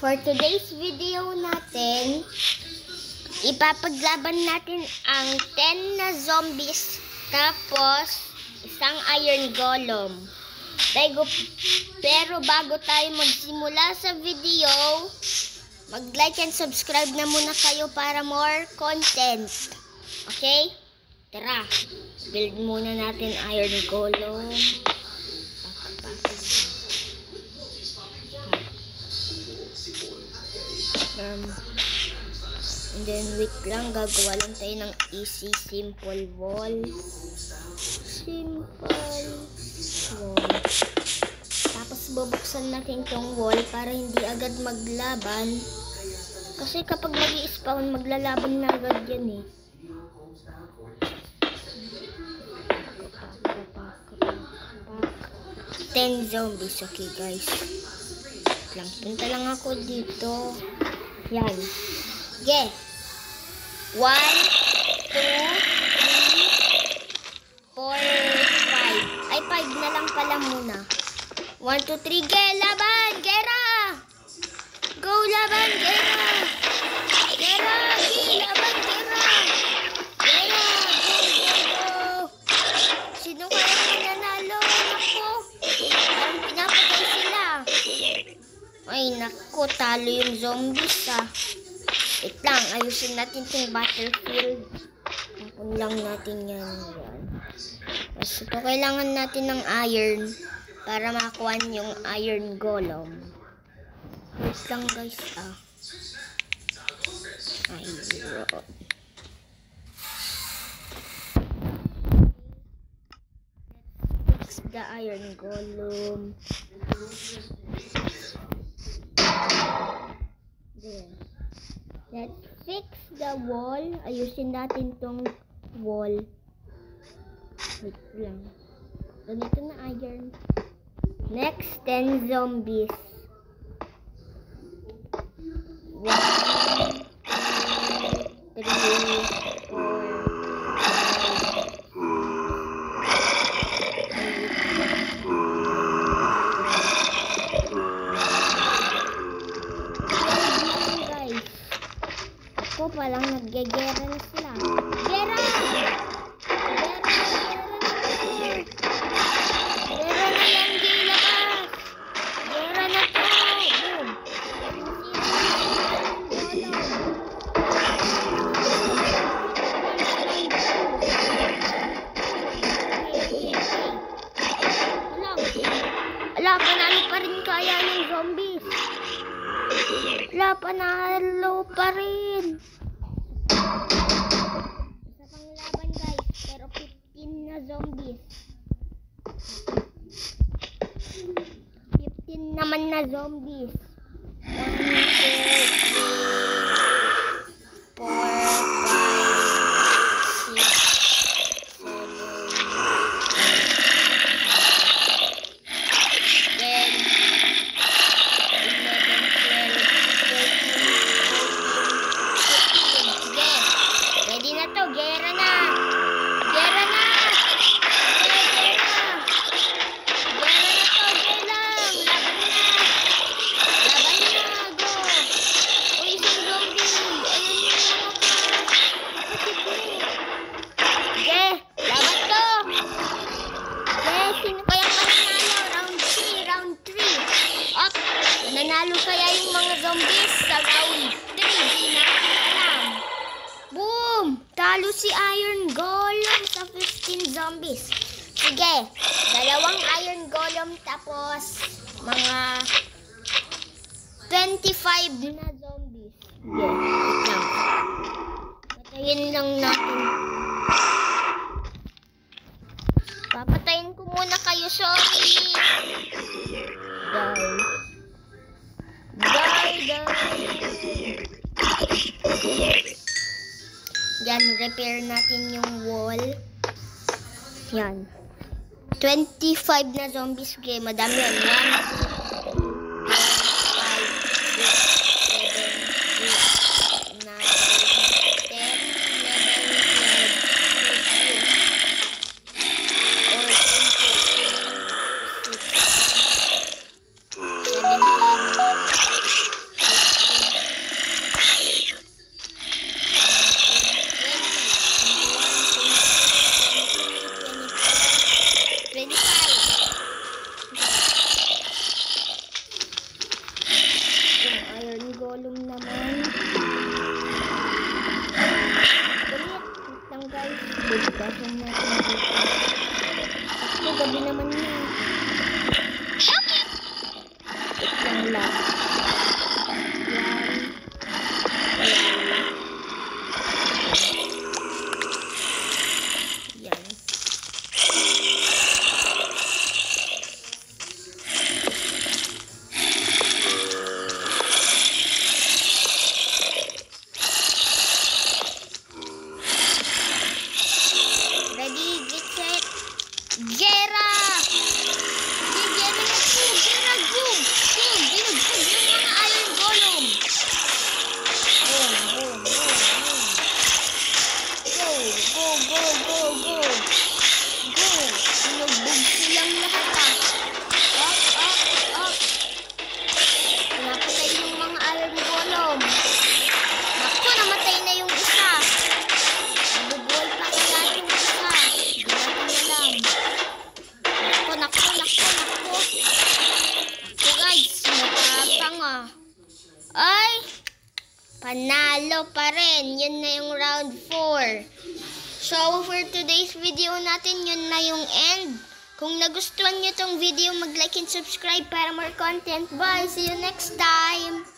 For today's video natin, ipapaglaban natin ang 10 na zombies tapos isang iron golem. Pero, pero bago tayo magsimula sa video, mag-like and subscribe na muna kayo para more content. Okay? Tara, build muna natin iron golem. Um, and then wait lang, gagawa lang tayo ng easy simple wall. Simple wall. Tapos bubuksan natin tong wall para hindi agad maglaban. Kasi kapag nag-spawn, maglalaban na agad yan eh. Ten zombies, okay guys. Lang, punta lang ako dito. Yan. Sige. One, two, three, four, five. Ay, five na lang pala muna. One, two, three, ge, laban, gera! Go, laban, gera! Ay, naku, talo yung zombies, ah. Wait lang, ayusin natin itong battlefield. Nakun lang natin yan. yan. Tapos ito, kailangan natin ng iron para makakuha yung iron golem. Wait lang, guys, ah. Iron. the iron golem. Let's fix the wall. Ayusin natin tong wall. Wait lang. Ganito na iron. Next, 10 zombies. One, po pa lang naggegera na sila. Gera! Wala, panalo pa rin kaya ng zombie. Wala, panalo pa rin. Isa pang laban guys, pero 15 na zombies. 15 naman na zombies. 1, 2, si Iron Golem sa 15 zombies. Sige, dalawang Iron Golem tapos mga 25 na zombies. Sige, wait lang. Patayin lang natin. Papatayin ko muna kayo, sorry. i-repair natin yung wall. Yan. 25 na zombies. Okay, madami yan. 1, Bigdasan natin gabi naman Panalo pa rin. Yun na yung round 4. So, for today's video natin, yun na yung end. Kung nagustuhan nyo tong video, mag-like and subscribe para more content. Bye! See you next time!